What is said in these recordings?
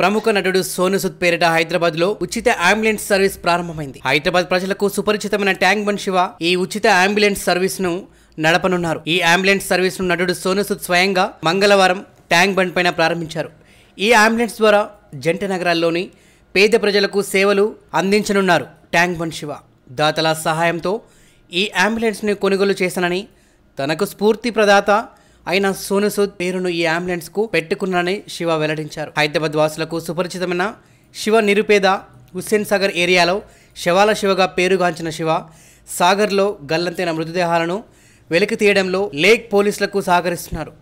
ప్రముఖ నటుడు సోను సుద్ పేరిట హైదరాబాద్లో ఉచిత అంబులెన్స్ సర్వీస్ ప్రారంభమైంది. హైదరాబాద్ ప్రజలకు సుపరిచితమైన ట్యాంక్ బండ్ శివ ఈ ఉచిత అంబులెన్స్ సర్వీస్ను నడపనున్నారు. ఈ అంబులెన్స్ సర్వీస్ను నటుడు సోను సుద్ స్వయంగా మంగళవారం ట్యాంక్ బండ్ పైన ప్రారంభించారు. ఈ అంబులెన్స్ ద్వారా జంట నగరాల్లోని పేద ప్రజలకు సేవలు అందించనున్నారు ట్యాంక్ బండ్ శివ. దాతల సహాయంతో ఈ అంబులెన్స్ని కొనుగోలు చేశానని తనకు స్ఫూర్తి ప్రదాత అయిన సోను సూద్ పేరును ఈ అంబులెన్స్కు పెట్టుకున్నానని శివ వెల్లడించారు. హైదరాబాద్ వాసులకు సుపరిచితమైన శివ నిరుపేద హుస్సేన్ సాగర్ ఏరియాలో శవాల శివగా పేరుగాంచిన శివ సాగర్లో గల్లంతైన మృతదేహాలను వెలికి తీయడంలో లేక్ పోలీసులకు సహకరిస్తున్నారు.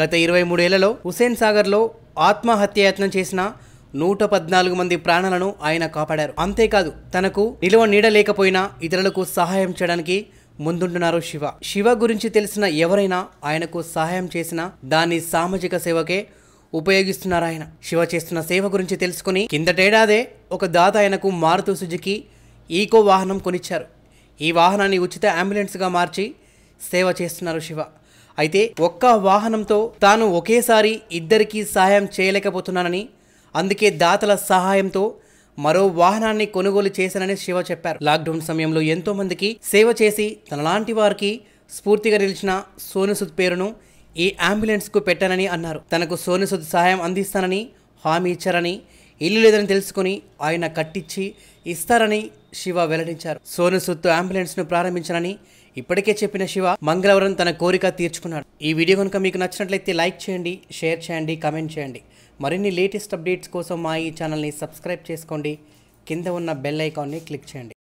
గత ఇరవై మూడేళ్ళలో హుస్సేన్ సాగర్లో ఆత్మహత్యాయత్నం చేసిన నూట పద్నాలుగు మంది ప్రాణాలను ఆయన కాపాడారు. అంతేకాదు తనకు నిలువ నీడ లేకపోయినా ఇతరులకు సహాయం చేయడానికి ముందుంటున్నారు శివ. శివ గురించి తెలిసిన ఎవరైనా ఆయనకు సహాయం చేసినా దాన్ని సామాజిక సేవకే ఉపయోగిస్తున్నారు ఆయన. శివ చేస్తున్న సేవ గురించి తెలుసుకుని కిందటేడాదే ఒక దాత ఆయనకు మారుతూ సుజుకి ఈకో వాహనం కొనిచ్చారు. ఈ వాహనాన్ని ఉచిత అంబులెన్స్గా మార్చి సేవ చేస్తున్నారు శివ. అయితే ఒక్క వాహనంతో తాను ఒకేసారి ఇద్దరికీ సహాయం చేయలేకపోతున్నానని అందుకే దాతల సహాయంతో మరో వాహనాన్ని కొనుగోలు చేశానని శివ చెప్పారు. లాక్డౌన్ సమయంలో ఎంతో మందికి సేవ చేసి తనలాంటి వారికి స్ఫూర్తిగా నిలిచిన సోనుసుద్ పేరును ఈ అంబులెన్స్కు పెట్టానని అన్నారు. తనకు సోనుసుద్ సహాయం అందిస్తానని హామీ ఇచ్చారని ఇల్లు లేదని తెలుసుకుని ఆయన కట్టించి ఇస్తారని శివ వెల్లడించారు. సోనుసుద్తో సుద్ అంబులెన్స్ను ఇప్పటికే చెప్పిన శివ మంగళవారం తన కోరిక తీర్చుకున్నాడు. ఈ వీడియో కనుక మీకు నచ్చినట్లయితే లైక్ చేయండి షేర్ చేయండి కామెంట్ చేయండి. మరిన్ని లేటెస్ట్ అప్డేట్స్ కోసం మా ఈ ఛానల్ని సబ్స్క్రైబ్ చేసుకోండి. కింద ఉన్న బెల్ ఐకాన్ని క్లిక్ చేయండి.